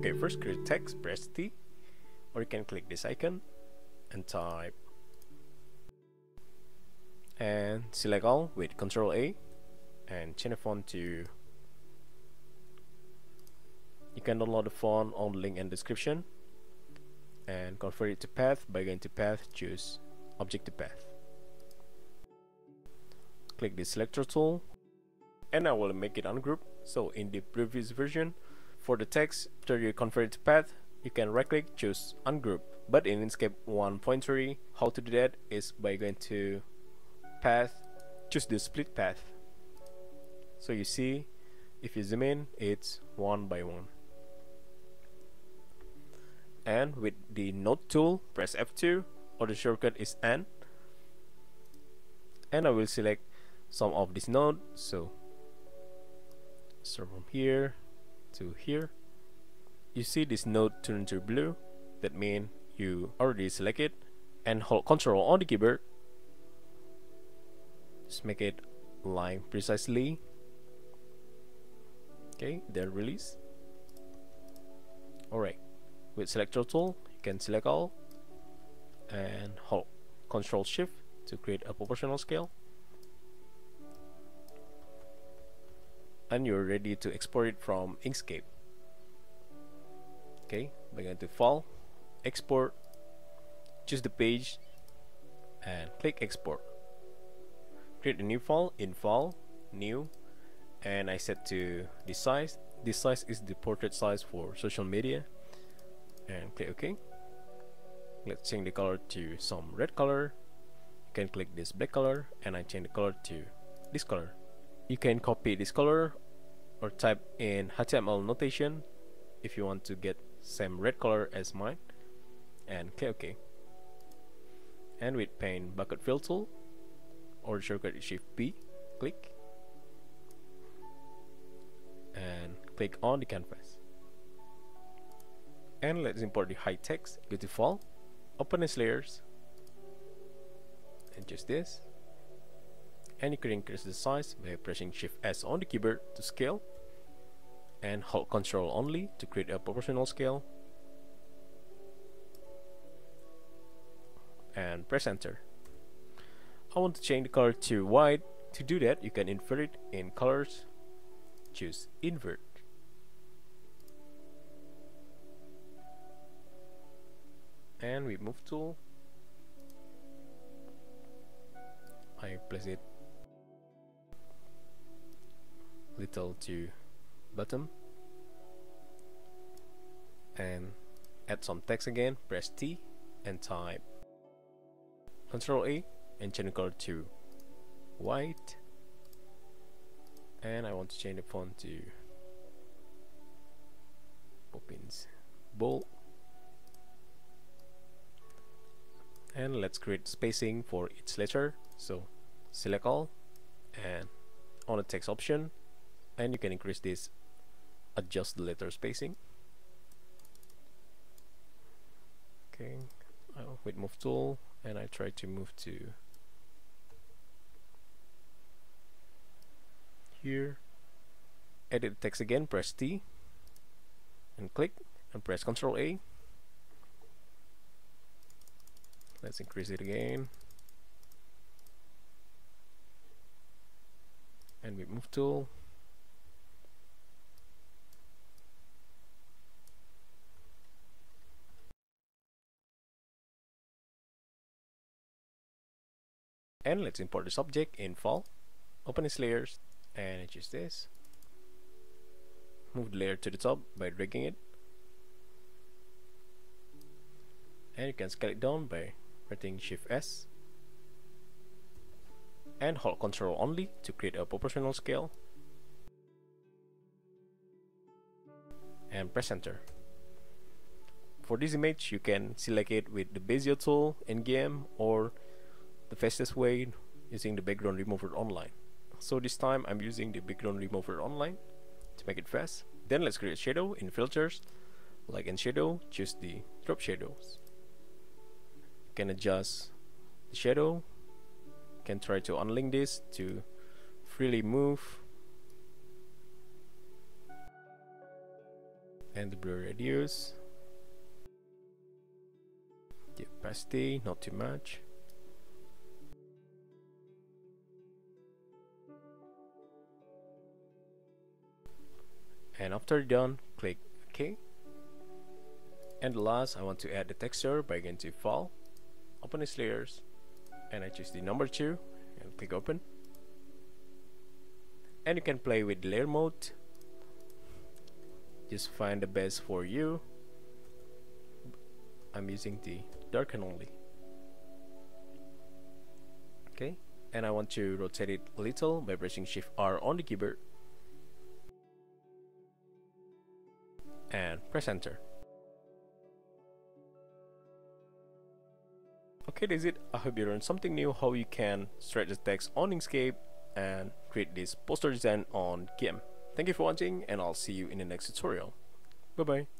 Okay, first create text, press T, or you can click this icon and type. And select all with Ctrl A and change the font to you can download the font on the link and description and convert it to path by going to path choose object to path. Click the selector tool and I will make it ungroup. So in the previous version for the text after you convert to path. You can right click choose ungroup. But in Inkscape 1.3 how to do that is by going to path. Choose the split path. So you see if you zoom in it's one by one. And with the node tool press F2 or the shortcut is N. And I will select some of this node so start from here to here you see this node turn to blue. That means you already select it and hold control on the keyboard. Just make it line precisely. Okay then release. Alright with selector tool you can select all and hold control shift to create a proportional scale and you're ready to export it from Inkscape. Okay by going to file export choose the page and click export. Create a new file in file new and I set to this size. This size is the portrait size for social media. And click OK. Let's change the color to some red color. You can click this black color and I change the color to this color you can copy this color or type in HTML notation if you want to get same red color as mine. And click OK. And with paint bucket fill tool or shortcut shift P click. And click on the canvas. And let's import the high text go to file open as layers. And just this and you can increase the size by pressing shift S on the keyboard to scale and hold control only to create a proportional scale. And press enter. I want to change the color to white. To do that you can invert it in colors. Choose invert. And with move tool. I place it little to bottom and add some text again. Press T and type. Control A and change the color to white. And I want to change the font to Poppins bold and let's create spacing for each letter. So select all and on the text option and you can increase this adjust the letter spacing. Okay with move tool and I try to move to here. Edit text again press T and click and press ctrl A. Let's increase it again. And with move tool and let's import this object in file open as layers and choose this. Move the layer to the top by dragging it. And you can scale it down by pressing shift S. And hold control only to create a proportional scale. And press enter. For this image you can select it with the Bezier tool in GIMP or the fastest way using the background remover online. So this time I'm using the background remover online to make it fast. Then let's create a shadow in filters. Light and shadow choose the drop shadows. You can adjust the shadow. You can try to unlink this to freely move. And the blur radius. The opacity not too much and after done click OK. And last I want to add the texture by going to file open as layers and I choose the number 2 and click open. And you can play with layer mode. Just find the best for you. I'm using the darken only. Okay and I want to rotate it a little by pressing shift R on the keyboard press enter okay that's it. I hope you learned something new how you can stretch the text on Inkscape and create this poster design on GIMP thank you for watching and I'll see you in the next tutorial. Bye bye